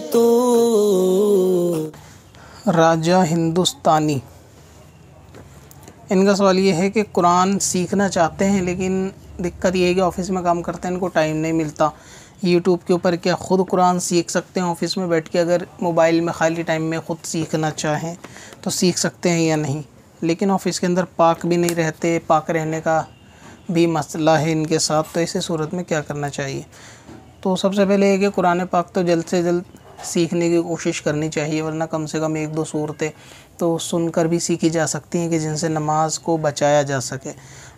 तो। राजा हिंदुस्तानी। इनका सवाल ये है कि कुरान सीखना चाहते हैं, लेकिन दिक्कत ये है कि ऑफ़िस में काम करते हैं, इनको टाइम नहीं मिलता। यूट्यूब के ऊपर क्या ख़ुद कुरान सीख सकते हैं, ऑफ़िस में बैठ के अगर मोबाइल में खाली टाइम में ख़ुद सीखना चाहें तो सीख सकते हैं या नहीं। लेकिन ऑफ़िस के अंदर पाक भी नहीं रहते, पाक रहने का भी मसला है इनके साथ तो ऐसे सूरत में क्या करना चाहिए? तो सबसे पहले ये कि कुरान पाक तो जल्द से जल्द सीखने की कोशिश करनी चाहिए, वरना कम से कम एक दो सूरतें तो सुनकर भी सीखी जा सकती हैं कि जिनसे नमाज़ को बचाया जा सके।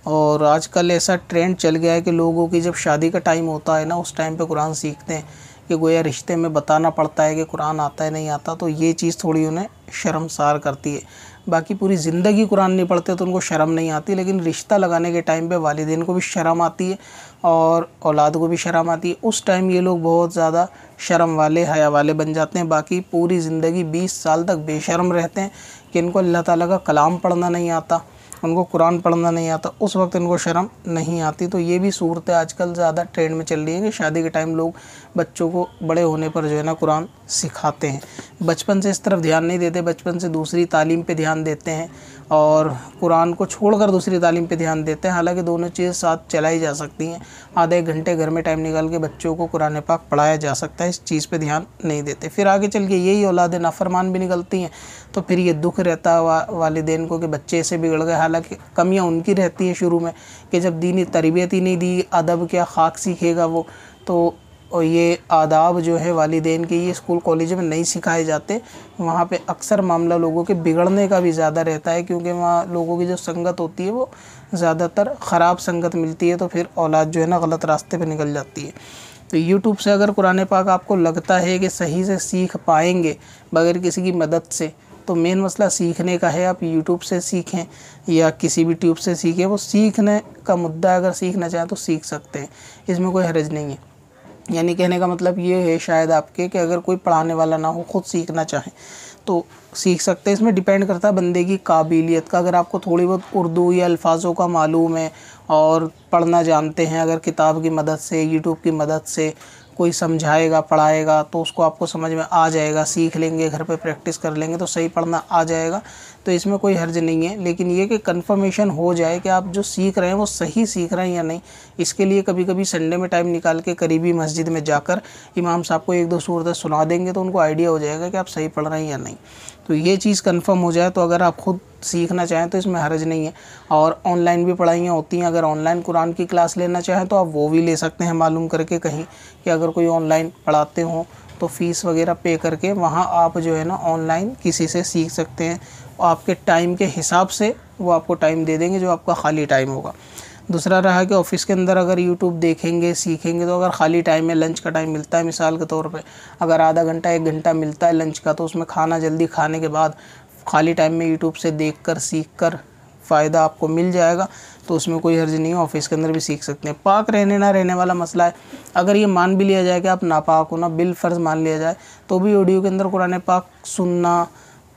और आजकल ऐसा ट्रेंड चल गया है कि लोगों की जब शादी का टाइम होता है ना, उस टाइम पे कुरान सीखते हैं। कि गोया रिश्ते में बताना पड़ता है कि कुरान आता है, नहीं आता तो ये चीज़ थोड़ी उन्हें शर्मसार करती है। बाकी पूरी ज़िंदगी कुरान नहीं पढ़ते तो उनको शर्म नहीं आती, लेकिन रिश्ता लगाने के टाइम पे वालिदैन को भी शर्म आती है और औलाद को भी शर्म आती है। उस टाइम ये लोग बहुत ज़्यादा शर्म वाले, हया वाले बन जाते हैं। बाकी पूरी ज़िंदगी बीस साल तक बेशर्म रहते हैं कि इनको अल्लाह ताला का कलाम पढ़ना नहीं आता। उनको कुरान पढ़ना नहीं आता, उस वक्त इनको शर्म नहीं आती। तो ये भी सूरत आजकल ज़्यादा ट्रेंड में चल रही है कि शादी के टाइम लोग बच्चों को बड़े होने पर जो है ना कुरान सिखाते हैं। बचपन से इस तरफ़ ध्यान नहीं देते बचपन से दूसरी तालीम पे ध्यान देते हैं और कुरान को छोड़कर दूसरी तालीम पे ध्यान देते हैं। हालाँकि दोनों चीज़ साथ चलाई जा सकती हैं। आधे एक घंटे घर में टाइम निकाल के बच्चों को कुरान पाक पढ़ाया जा सकता है इस चीज़ पे ध्यान नहीं देते। फिर आगे चल के यही औलाद नाफरमान भी निकलती हैं तो फिर ये दुख रहता है वा, वालदेन को कि बच्चे ऐसे बिगड़ गए। हालाँकि कमियाँ उनकी रहती हैं शुरू में कि जब दीनी तरबियत ही नहीं दी अदब क्या खाक सीखेगा वो? तो और ये आदाब जो है वालदेन के ये स्कूल कॉलेज में नहीं सिखाए जाते। वहाँ पे अक्सर मामला लोगों के बिगड़ने का भी ज़्यादा रहता है, क्योंकि वहाँ लोगों की जो संगत होती है वो ज़्यादातर ख़राब संगत मिलती है तो फिर औलाद जो है ना गलत रास्ते पे निकल जाती है। तो यूट्यूब से अगर कुरान पाक आपको लगता है कि सही से सीख पाएँगे बगैर किसी की मदद से तो मेन मसला सीखने का है। आप यूट्यूब से सीखें या किसी भी ट्यूब से सीखें, वो सीखने का मुद्दा अगर सीखना चाहें तो सीख सकते हैं, इसमें कोई हरज नहीं है। यानी कहने का मतलब ये है शायद आपके कि अगर कोई पढ़ाने वाला ना हो, ख़ुद सीखना चाहे तो सीख सकते हैं। इसमें डिपेंड करता है बंदे की काबिलियत का। अगर आपको थोड़ी बहुत उर्दू या अल्फाजों का मालूम है और पढ़ना जानते हैं, अगर किताब की मदद से यूट्यूब की मदद से कोई समझाएगा, पढ़ाएगा तो उसको आपको समझ में आ जाएगा। सीख लेंगे, घर पे प्रैक्टिस कर लेंगे तो सही पढ़ना आ जाएगा। तो इसमें कोई हर्ज नहीं है। लेकिन ये कि कंफर्मेशन हो जाए कि आप जो सीख रहे हैं, वो सही सीख रहे हैं या नहीं, इसके लिए कभी कभी संडे में टाइम निकाल के करीबी मस्जिद में जाकर इमाम साहब को एक दो सूरतें सुना देंगे तो उनको आइडिया हो जाएगा कि आप सही पढ़ रहे हैं या नहीं। तो ये चीज़ कन्फर्म हो जाए तो अगर आप खुद सीखना चाहें तो इसमें हर्ज नहीं है। और ऑनलाइन भी पढ़ाइयाँ होती हैं। अगर ऑनलाइन कुरान की क्लास लेना चाहें तो आप वो भी ले सकते हैं मालूम करके कहीं कि अगर कोई ऑनलाइन पढ़ाते हों तो फ़ीस वगैरह पे करके वहाँ आप जो है ना ऑनलाइन किसी से सीख सकते हैं। आपके टाइम के हिसाब से वो आपको टाइम दे देंगे, जो आपका खाली टाइम होगा। दूसरा रहा कि ऑफ़िस के अंदर अगर यूट्यूब देखेंगे, सीखेंगे तो अगर खाली टाइम में लंच का टाइम मिलता है, मिसाल के तौर पे, अगर आधा घंटा, एक घंटा मिलता है लंच का तो उसमें खाना जल्दी खाने के बाद खाली टाइम में यूट्यूब से देख कर सीख कर फ़ायदा आपको मिल जाएगा। तो उसमें कोई हर्ज नहीं है ऑफ़िस के अंदर भी सीख सकते हैं। पाक रहने ना रहने वाला मसला है, अगर ये मान भी लिया जाए कि आप नापाक हो ना, बिल फ़र्ज़ मान लिया जाए तो भी ऑडियो के अंदर कुरान पाक सुनना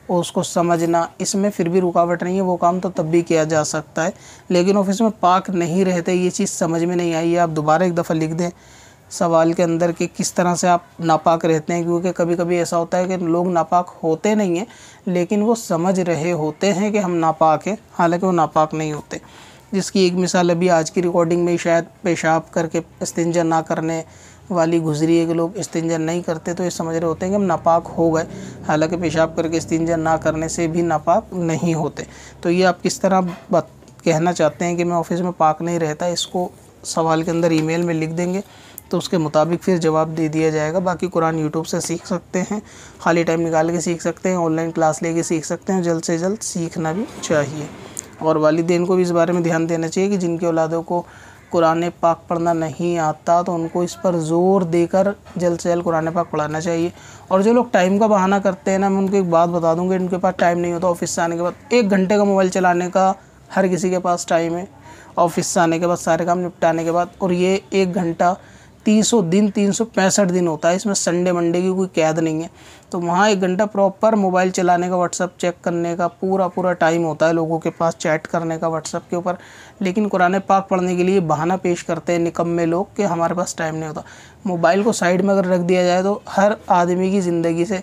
और उसको समझना। इसमें फिर भी रुकावट नहीं है, वो काम तो तब भी किया जा सकता है। लेकिन ऑफ़िस में पाक नहीं रहते, ये चीज़ समझ में नहीं आई है। आप दोबारा एक दफ़ा लिख दें सवाल के अंदर कि किस तरह से आप नापाक रहते हैं, क्योंकि कभी कभी ऐसा होता है कि लोग नापाक होते नहीं हैं, लेकिन वो समझ रहे होते हैं कि हम नापाक हैं, हालाँकि वो नापाक नहीं होते। जिसकी एक मिसाल अभी आज की रिकॉर्डिंग में शायद पेशाब करके इस्तेंजा ना करने वाली गुजरी है कि लोग इस्तेंजा नहीं करते तो ये समझ रहे होते हैं कि हम नापाक हो गए। हालाँकि पेशाब करके इस्तेंजा ना करने से भी नापाक नहीं होते। तो ये आप किस तरह बात कहना चाहते हैं कि मैं ऑफ़िस में पाक नहीं रहता? इसको सवाल के अंदर ईमेल में लिख देंगे तो उसके मुताबिक फिर जवाब दे दिया जाएगा। बाकी कुरान यूट्यूब से सीख सकते हैं, खाली टाइम निकाल के सीख सकते हैं, ऑनलाइन क्लास लेके सीख सकते हैं, जल्द से जल्द सीखना भी चाहिए। और वालदेन को भी इस बारे में ध्यान देना चाहिए कि जिनकी औलादों को कुरान पाक पढ़ना नहीं आता तो उनको इस पर ज़ोर देकर जल्द से जल्द कुरान पाक पढ़ाना चाहिए। और जो लोग टाइम का बहाना करते हैं ना, मैं उनको एक बात बता दूँगी उनके पास टाइम नहीं होता ऑफ़िस से आने के बाद एक घंटे का मोबाइल चलाने का हर किसी के पास टाइम है। ऑफ़िस से आने के बाद, सारे काम निपटाने के बाद, और ये एक घंटा तीसों दिन तीन सौ पैंसठ दिन होता है। इसमें संडे मंडे की कोई कैद नहीं है। तो वहाँ एक घंटा प्रॉपर मोबाइल चलाने का व्हाट्सअप चेक करने का पूरा पूरा टाइम होता है लोगों के पास चैट करने का व्हाट्सअप के ऊपर। लेकिन कुरान पाक पढ़ने के लिए बहाना पेश करते हैं निकम्मे लोग कि हमारे पास टाइम नहीं होता। मोबाइल को साइड में अगर रख दिया जाए तो हर आदमी की ज़िंदगी से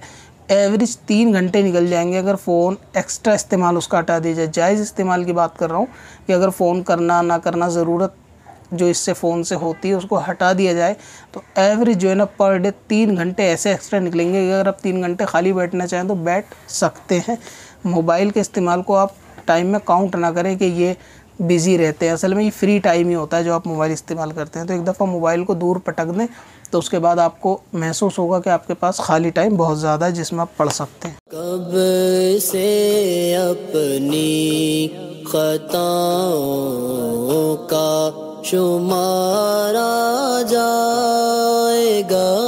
एवरेज तीन घंटे निकल जाएँगे अगर फ़ोन एक्स्ट्रा इस्तेमाल उसका हटा दिया जाए। जायज़ इस्तेमाल की बात कर रहा हूँ कि अगर फ़ोन करना, ना करना ज़रूरत जो इससे फ़ोन से होती है, उसको हटा दिया जाए तो एवरेज जो है ना पर डे तीन घंटे ऐसे एक्स्ट्रा निकलेंगे। अगर आप तीन घंटे खाली बैठना चाहें तो बैठ सकते हैं। मोबाइल के इस्तेमाल को आप टाइम में काउंट ना करें कि ये बिज़ी रहते हैं। असल में ये फ्री टाइम ही होता है जो आप मोबाइल इस्तेमाल करते हैं। तो एक दफ़ा मोबाइल को दूर पटक दें तो उसके बाद आपको महसूस होगा कि आपके पास खाली टाइम बहुत ज़्यादा है, जिसमें आप पढ़ सकते हैं। कब से अपनी खताओं का शुमारा जाएगा।